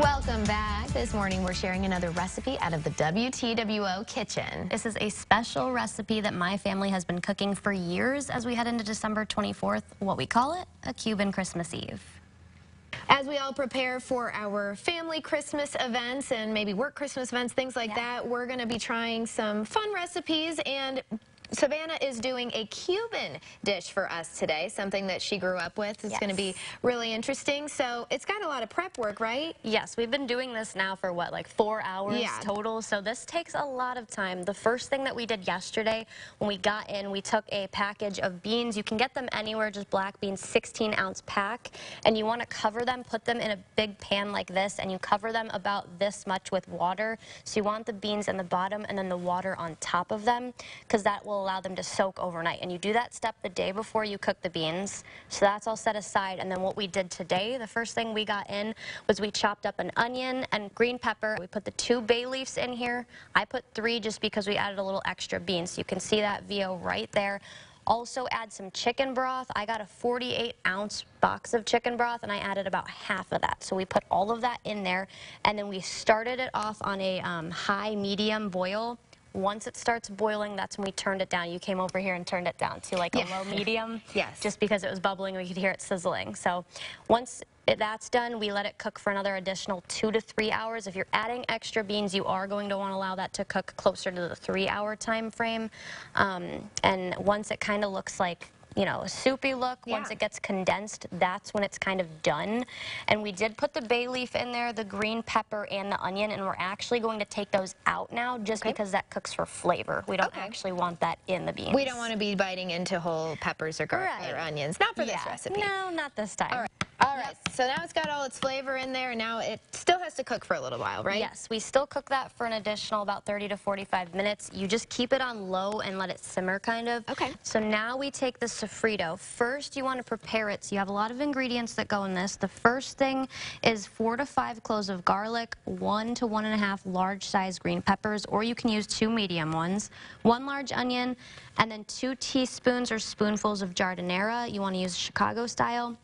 Welcome back. This morning we're sharing another recipe out of the WTWO kitchen. This is a special recipe that my family has been cooking for years as we head into December 24th, what we call it, a Cuban Christmas Eve. As we all prepare for our family Christmas events and maybe work Christmas events, things like yeah. that, we're going to be trying some fun recipes and Savanna is doing a Cuban dish for us today, something that she grew up with. It's yes. going to be really interesting. So it's got a lot of prep work, right? Yes, we've been doing this now for what, like four hours yeah. total. So this takes a lot of time. The first thing that we did yesterday when we got in, we took a package of beans. You can get them anywhere, just black beans, 16 ounce pack. And you want to cover them, put them in a big pan like this, and you cover them about this much with water. So you want the beans in the bottom and then the water on top of them because that will allow them to soak overnight. And you do that step the day before you cook the beans. So that's all set aside. And then what we did today, the first thing we got in was we chopped up an onion and green pepper. We put the two bay leaves in here. I put three just because we added a little extra beans. You can see that VO right there. Also add some chicken broth. I got a 48 ounce box of chicken broth and I added about half of that. So we put all of that in there and then we started it off on a um, high medium boil once it starts boiling, that's when we turned it down. You came over here and turned it down to like yeah. a low medium. yes. Just because it was bubbling, we could hear it sizzling. So once that's done, we let it cook for another additional two to three hours. If you're adding extra beans, you are going to want to allow that to cook closer to the three hour time frame. Um, and once it kind of looks like you know, a soupy look. Yeah. Once it gets condensed, that's when it's kind of done. And we did put the bay leaf in there, the green pepper, and the onion, and we're actually going to take those out now just okay. because that cooks for flavor. We don't okay. actually want that in the beans. We don't want to be biting into whole peppers or, right. or onions. Not for yeah. this recipe. No, not this time. All right. Right, so now it's got all its flavor in there, and now it still has to cook for a little while, right? Yes, we still cook that for an additional about 30 to 45 minutes. You just keep it on low and let it simmer, kind of. Okay. So now we take the sofrito. First, you want to prepare it. So you have a lot of ingredients that go in this. The first thing is four to five cloves of garlic, one to one and a half large-sized green peppers, or you can use two medium ones, one large onion, and then two teaspoons or spoonfuls of giardiniera. You want to use Chicago style.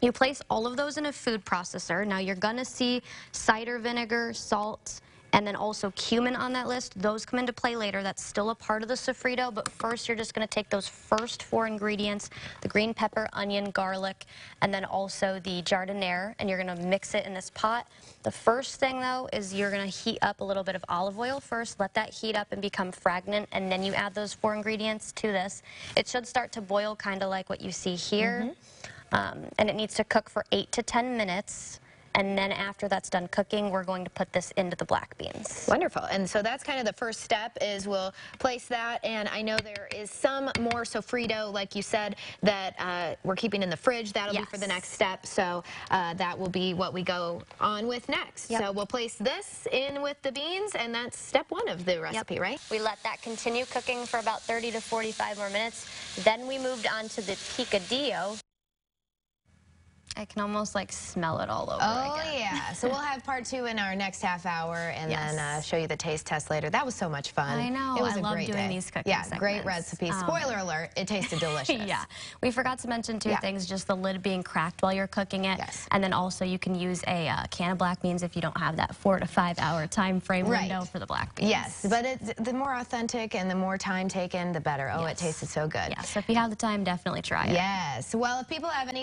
You place all of those in a food processor. Now you're going to see cider vinegar, salt, and then also cumin on that list. Those come into play later. That's still a part of the sofrito, but first you're just going to take those first four ingredients, the green pepper, onion, garlic, and then also the giardiniera, and you're going to mix it in this pot. The first thing, though, is you're going to heat up a little bit of olive oil first. Let that heat up and become fragrant, and then you add those four ingredients to this. It should start to boil kind of like what you see here. Mm -hmm. Um, and it needs to cook for 8 to 10 minutes. And then after that's done cooking, we're going to put this into the black beans. Wonderful. And so that's kind of the first step is we'll place that. And I know there is some more sofrito, like you said, that uh, we're keeping in the fridge. That'll yes. be for the next step. So uh, that will be what we go on with next. Yep. So we'll place this in with the beans, and that's step one of the recipe, yep. right? We let that continue cooking for about 30 to 45 more minutes. Then we moved on to the picadillo. I can almost like smell it all over Oh again. yeah. So we'll have part two in our next half hour and yes. then uh, show you the taste test later. That was so much fun. I know. It was I a love great doing day. these cooking Yeah, segments. great recipe. Um, Spoiler alert, it tasted delicious. yeah. We forgot to mention two yeah. things, just the lid being cracked while you're cooking it. Yes. And then also you can use a uh, can of black beans if you don't have that four to five hour time frame right. window for the black beans. Yes, but it's, the more authentic and the more time taken, the better. Oh, yes. it tasted so good. Yeah, so if you have the time, definitely try it. Yes. Well, if people have any